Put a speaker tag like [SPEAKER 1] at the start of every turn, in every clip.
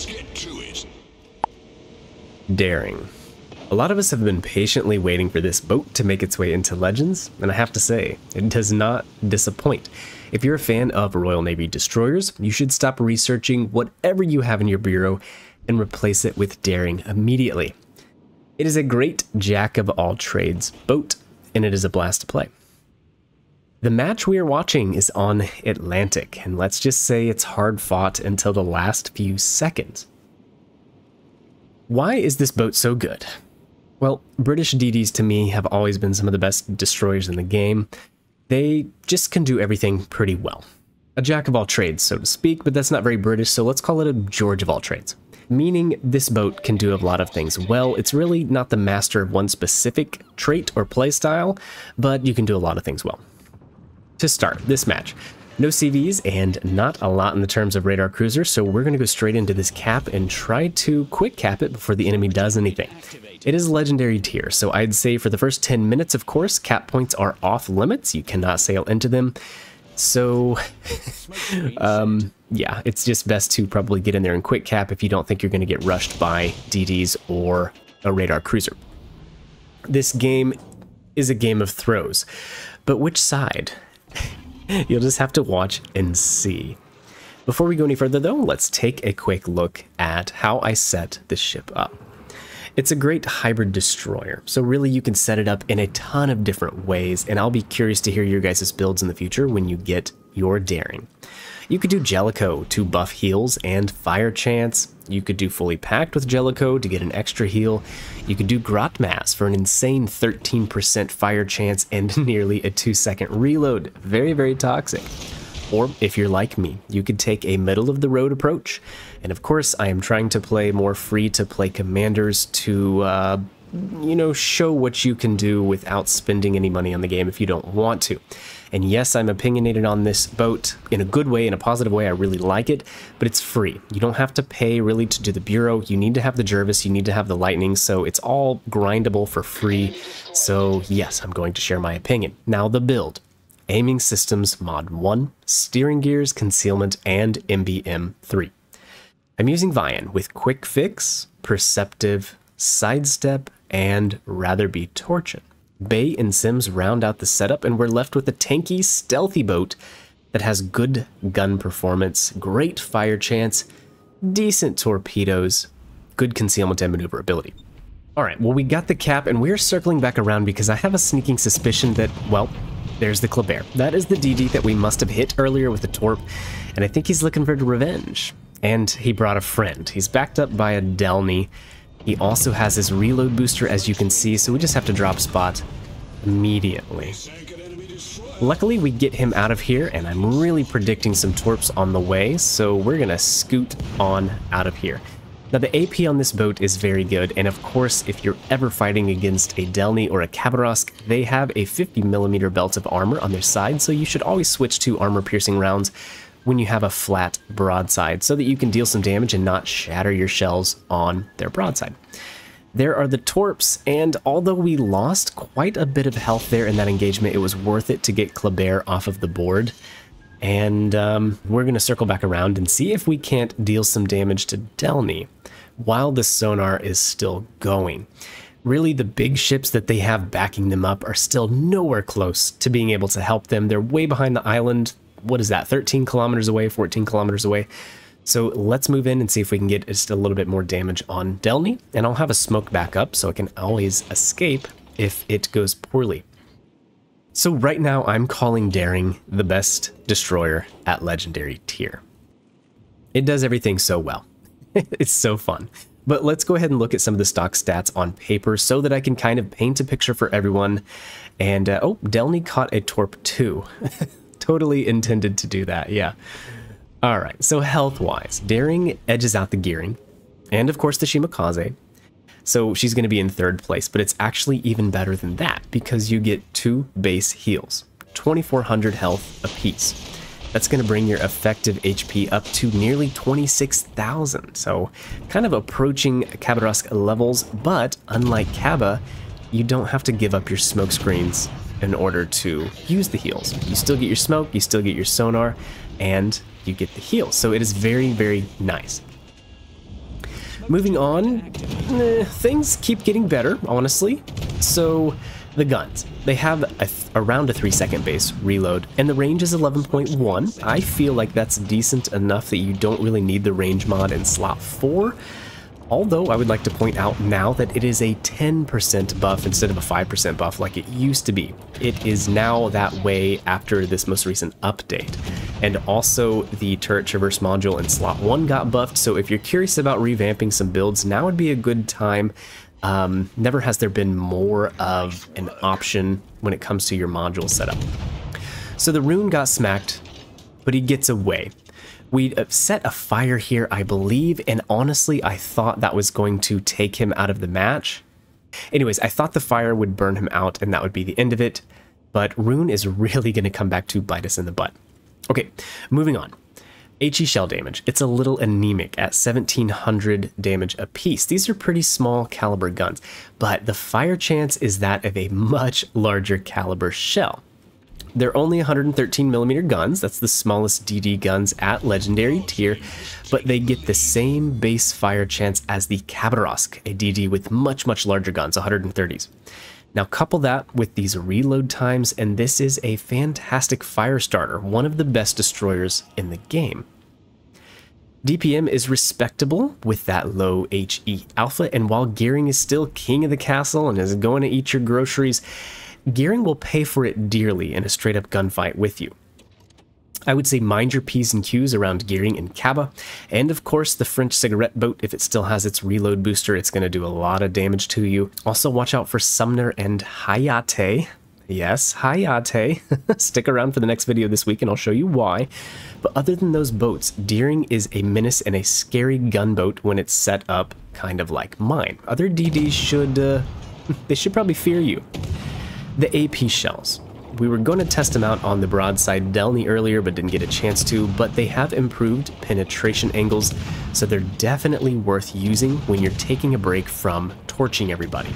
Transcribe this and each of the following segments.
[SPEAKER 1] Let's get to it.
[SPEAKER 2] Daring. A lot of us have been patiently waiting for this boat to make its way into Legends, and I have to say, it does not disappoint. If you're a fan of Royal Navy destroyers, you should stop researching whatever you have in your bureau and replace it with Daring immediately. It is a great jack of all trades boat, and it is a blast to play. The match we are watching is on Atlantic, and let's just say it's hard fought until the last few seconds. Why is this boat so good? Well, British DDs to me have always been some of the best destroyers in the game. They just can do everything pretty well. A jack of all trades, so to speak, but that's not very British, so let's call it a George of all trades. Meaning this boat can do a lot of things well. It's really not the master of one specific trait or playstyle, but you can do a lot of things well. To start this match, no CVs and not a lot in the terms of radar cruiser, so we're going to go straight into this cap and try to quick cap it before the enemy does anything. It is legendary tier, so I'd say for the first 10 minutes, of course, cap points are off limits. You cannot sail into them. So, um, yeah, it's just best to probably get in there and quick cap if you don't think you're going to get rushed by DDs or a radar cruiser. This game is a game of throws, but which side? You'll just have to watch and see. Before we go any further though, let's take a quick look at how I set this ship up. It's a great hybrid destroyer, so really you can set it up in a ton of different ways, and I'll be curious to hear your guys' builds in the future when you get your daring. You could do Jellicoe to buff heals and fire chance. You could do fully packed with Jellicoe to get an extra heal. You could do Grot Mass for an insane 13% fire chance and nearly a 2 second reload. Very, very toxic. Or if you're like me, you could take a middle of the road approach. And of course, I am trying to play more free to play commanders to, uh, you know, show what you can do without spending any money on the game if you don't want to. And yes, I'm opinionated on this boat in a good way, in a positive way. I really like it, but it's free. You don't have to pay really to do the Bureau. You need to have the Jervis, you need to have the Lightning, so it's all grindable for free. So yes, I'm going to share my opinion. Now the build. Aiming Systems Mod 1, Steering Gears, Concealment, and MBM 3. I'm using Vian with Quick Fix, Perceptive, Sidestep, and Rather Be Torched. Bey and Sims round out the setup, and we're left with a tanky, stealthy boat that has good gun performance, great fire chance, decent torpedoes, good concealment and maneuverability. Alright, well we got the cap, and we're circling back around because I have a sneaking suspicion that, well, there's the Kleber. That is the DD that we must have hit earlier with the Torp, and I think he's looking for revenge. And he brought a friend. He's backed up by a Delny, he also has his reload booster as you can see, so we just have to drop spot immediately. Luckily, we get him out of here, and I'm really predicting some torps on the way, so we're gonna scoot on out of here. Now, the AP on this boat is very good, and of course, if you're ever fighting against a Delny or a Khabarovsk, they have a 50mm belt of armor on their side, so you should always switch to armor-piercing rounds when you have a flat broadside so that you can deal some damage and not shatter your shells on their broadside. There are the torps, and although we lost quite a bit of health there in that engagement, it was worth it to get Kleber off of the board. And um, we're going to circle back around and see if we can't deal some damage to Delny while the sonar is still going. Really, the big ships that they have backing them up are still nowhere close to being able to help them. They're way behind the island what is that, 13 kilometers away, 14 kilometers away. So let's move in and see if we can get just a little bit more damage on Delny, and I'll have a smoke back up so I can always escape if it goes poorly. So right now I'm calling Daring the best destroyer at Legendary tier. It does everything so well. it's so fun. But let's go ahead and look at some of the stock stats on paper so that I can kind of paint a picture for everyone. And, uh, oh, Delny caught a Torp too. totally intended to do that, yeah. All right, so health-wise, Daring edges out the gearing, and of course the Shimakaze. So she's going to be in third place, but it's actually even better than that because you get two base heals, 2400 health apiece. That's going to bring your effective HP up to nearly 26,000. So kind of approaching Khabarovsk levels, but unlike Kaba, you don't have to give up your smoke screens in order to use the heals. You still get your smoke, you still get your sonar, and you get the heals. So it is very, very nice. Moving on, eh, things keep getting better, honestly. So, the guns. They have a around a 3 second base reload, and the range is 11.1. I feel like that's decent enough that you don't really need the range mod in slot 4, Although I would like to point out now that it is a 10% buff instead of a 5% buff like it used to be. It is now that way after this most recent update. And also the turret traverse module in slot 1 got buffed, so if you're curious about revamping some builds, now would be a good time. Um, never has there been more of an option when it comes to your module setup. So the rune got smacked, but he gets away. We set a fire here, I believe, and honestly, I thought that was going to take him out of the match. Anyways, I thought the fire would burn him out and that would be the end of it, but Rune is really going to come back to bite us in the butt. Okay, moving on. HE shell damage. It's a little anemic at 1700 damage apiece. These are pretty small caliber guns, but the fire chance is that of a much larger caliber shell. They're only 113 millimeter guns. That's the smallest DD guns at legendary tier, but they get the same base fire chance as the Khabarovsk, a DD with much, much larger guns, 130s. Now couple that with these reload times, and this is a fantastic fire starter, one of the best destroyers in the game. DPM is respectable with that low HE alpha, and while Gearing is still king of the castle and is going to eat your groceries, Gearing will pay for it dearly in a straight up gunfight with you. I would say mind your P's and Q's around Gearing and Kaba, and of course the French cigarette boat, if it still has its reload booster, it's going to do a lot of damage to you. Also watch out for Sumner and Hayate. Yes, Hayate. Stick around for the next video this week and I'll show you why. But other than those boats, Daring is a menace and a scary gunboat when it's set up kind of like mine. Other DDs should, uh, they should probably fear you. The AP shells. We were going to test them out on the broadside Delny earlier, but didn't get a chance to, but they have improved penetration angles, so they're definitely worth using when you're taking a break from torching everybody.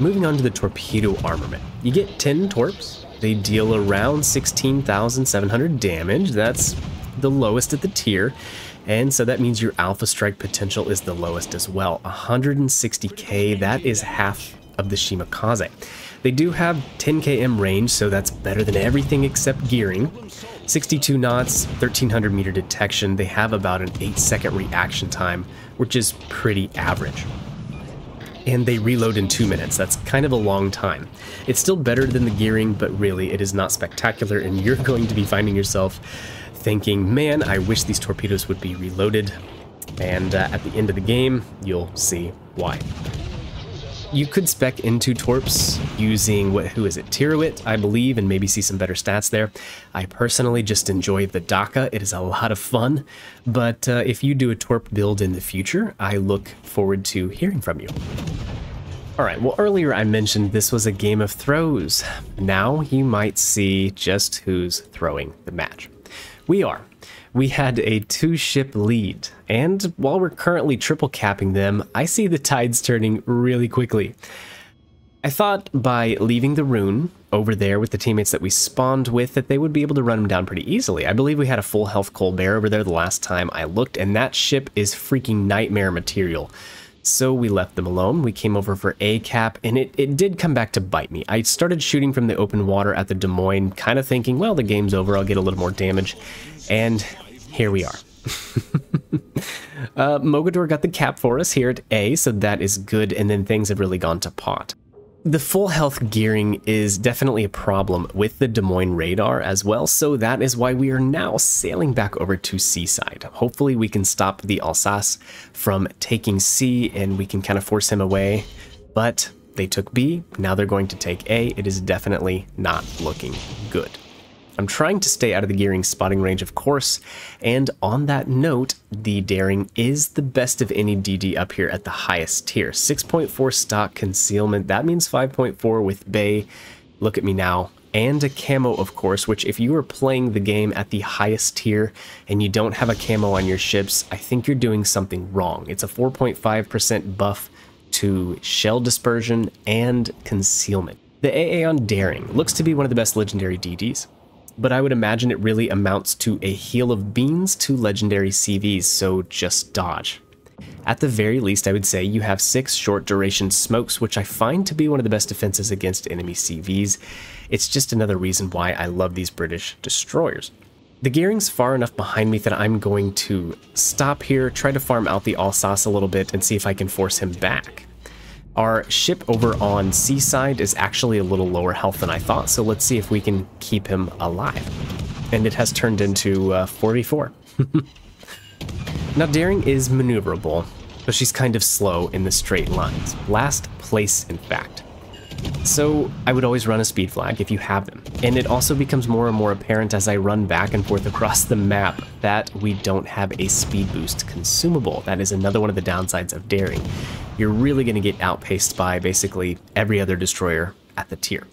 [SPEAKER 2] Moving on to the torpedo armament. You get 10 torps. They deal around 16,700 damage. That's the lowest at the tier. And so that means your alpha strike potential is the lowest as well. 160k, that is half of the Shimakaze. They do have 10 km range, so that's better than everything except gearing. 62 knots, 1300 meter detection, they have about an 8 second reaction time, which is pretty average. And they reload in 2 minutes, that's kind of a long time. It's still better than the gearing, but really it is not spectacular, and you're going to be finding yourself thinking, man, I wish these torpedoes would be reloaded. And uh, at the end of the game, you'll see why. You could spec into Torps using, what, who is it, Tyrwhitt, I believe, and maybe see some better stats there. I personally just enjoy the Daka. It is a lot of fun, but uh, if you do a Torp build in the future, I look forward to hearing from you. Alright, well earlier I mentioned this was a game of throws. Now you might see just who's throwing the match. We are we had a two ship lead, and while we're currently triple capping them, I see the tides turning really quickly. I thought by leaving the rune over there with the teammates that we spawned with that they would be able to run them down pretty easily. I believe we had a full health Colbert over there the last time I looked, and that ship is freaking nightmare material. So we left them alone. We came over for A cap, and it, it did come back to bite me. I started shooting from the open water at the Des Moines, kind of thinking, well, the game's over, I'll get a little more damage. And here we are. uh, Mogador got the cap for us here at A, so that is good, and then things have really gone to pot. The full health gearing is definitely a problem with the Des Moines radar as well, so that is why we are now sailing back over to Seaside. Hopefully we can stop the Alsace from taking C and we can kind of force him away, but they took B, now they're going to take A. It is definitely not looking good. I'm trying to stay out of the gearing spotting range, of course, and on that note, the daring is the best of any DD up here at the highest tier. 6.4 stock concealment, that means 5.4 with Bey, look at me now, and a camo, of course, which if you are playing the game at the highest tier and you don't have a camo on your ships, I think you're doing something wrong. It's a 4.5% buff to shell dispersion and concealment. The AA on Daring looks to be one of the best legendary DDs but I would imagine it really amounts to a heel of beans to legendary CVs, so just dodge. At the very least, I would say you have six short duration smokes, which I find to be one of the best defenses against enemy CVs. It's just another reason why I love these British destroyers. The gearing's far enough behind me that I'm going to stop here, try to farm out the Alsace a little bit, and see if I can force him back. Our ship over on Seaside is actually a little lower health than I thought, so let's see if we can keep him alive. And it has turned into uh, 44. now Daring is maneuverable, but she's kind of slow in the straight lines. Last place, in fact. So I would always run a speed flag if you have them. And it also becomes more and more apparent as I run back and forth across the map that we don't have a speed boost consumable. That is another one of the downsides of Daring. You're really going to get outpaced by basically every other destroyer at the tier.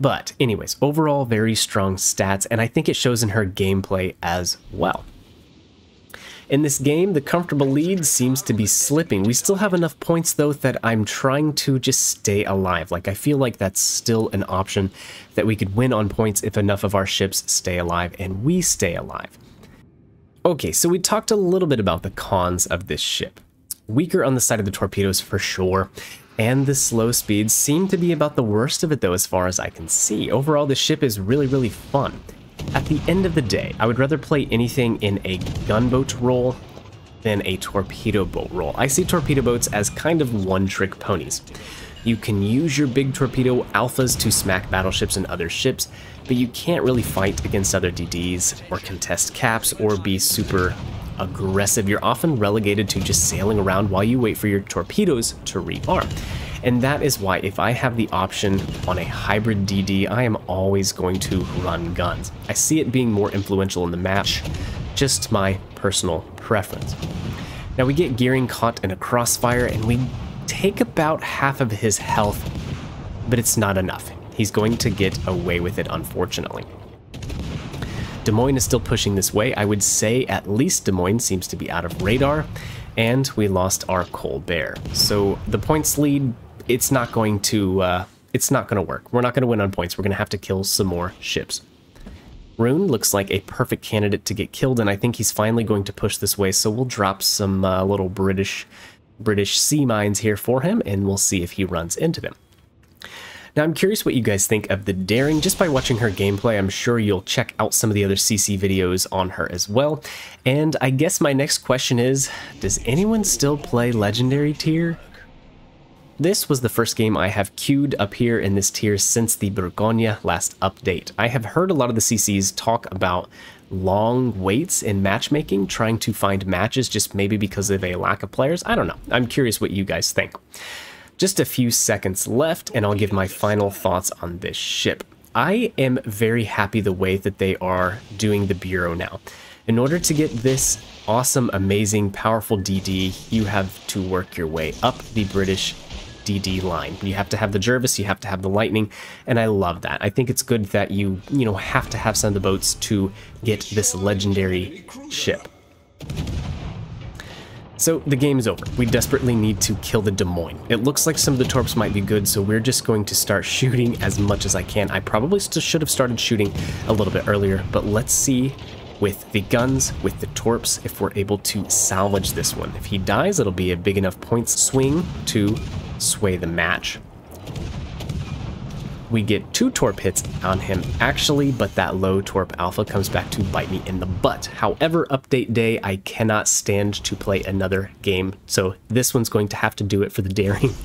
[SPEAKER 2] But anyways, overall very strong stats and I think it shows in her gameplay as well. In this game, the comfortable lead seems to be slipping. We still have enough points, though, that I'm trying to just stay alive. Like, I feel like that's still an option that we could win on points if enough of our ships stay alive and we stay alive. Okay, so we talked a little bit about the cons of this ship. Weaker on the side of the torpedoes for sure, and the slow speeds seem to be about the worst of it though as far as I can see. Overall, the ship is really, really fun. At the end of the day, I would rather play anything in a gunboat role than a torpedo boat role. I see torpedo boats as kind of one-trick ponies. You can use your big torpedo alphas to smack battleships and other ships, but you can't really fight against other DDs or contest caps or be super aggressive. You're often relegated to just sailing around while you wait for your torpedoes to rearm. And that is why if I have the option on a hybrid DD, I am always going to run guns. I see it being more influential in the match, just my personal preference. Now we get Gearing caught in a crossfire and we take about half of his health, but it's not enough. He's going to get away with it, unfortunately. Des Moines is still pushing this way. I would say at least Des Moines seems to be out of radar, and we lost our Colbert. So the points lead it's not going to uh, it's not going to work. We're not going to win on points. We're going to have to kill some more ships. Rune looks like a perfect candidate to get killed, and I think he's finally going to push this way. So we'll drop some uh, little British British sea mines here for him, and we'll see if he runs into them. Now, I'm curious what you guys think of the Daring. Just by watching her gameplay, I'm sure you'll check out some of the other CC videos on her as well. And I guess my next question is, does anyone still play Legendary tier? This was the first game I have queued up here in this tier since the Bourgogne last update. I have heard a lot of the CCs talk about long waits in matchmaking, trying to find matches just maybe because of a lack of players. I don't know. I'm curious what you guys think. Just a few seconds left and I'll give my final thoughts on this ship. I am very happy the way that they are doing the Bureau now. In order to get this awesome, amazing, powerful DD, you have to work your way up the British DD line. You have to have the Jervis, you have to have the Lightning, and I love that. I think it's good that you, you know, have to have some of the boats to get this legendary ship. So the game is over. We desperately need to kill the Des Moines. It looks like some of the torps might be good, so we're just going to start shooting as much as I can. I probably should have started shooting a little bit earlier, but let's see with the guns, with the torps, if we're able to salvage this one. If he dies, it'll be a big enough points swing to sway the match. We get two torp hits on him actually, but that low torp alpha comes back to bite me in the butt. However, update day, I cannot stand to play another game, so this one's going to have to do it for the daring.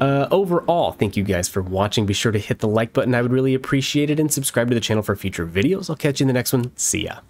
[SPEAKER 2] Uh, overall, thank you guys for watching. Be sure to hit the like button. I would really appreciate it and subscribe to the channel for future videos. I'll catch you in the next one. See ya.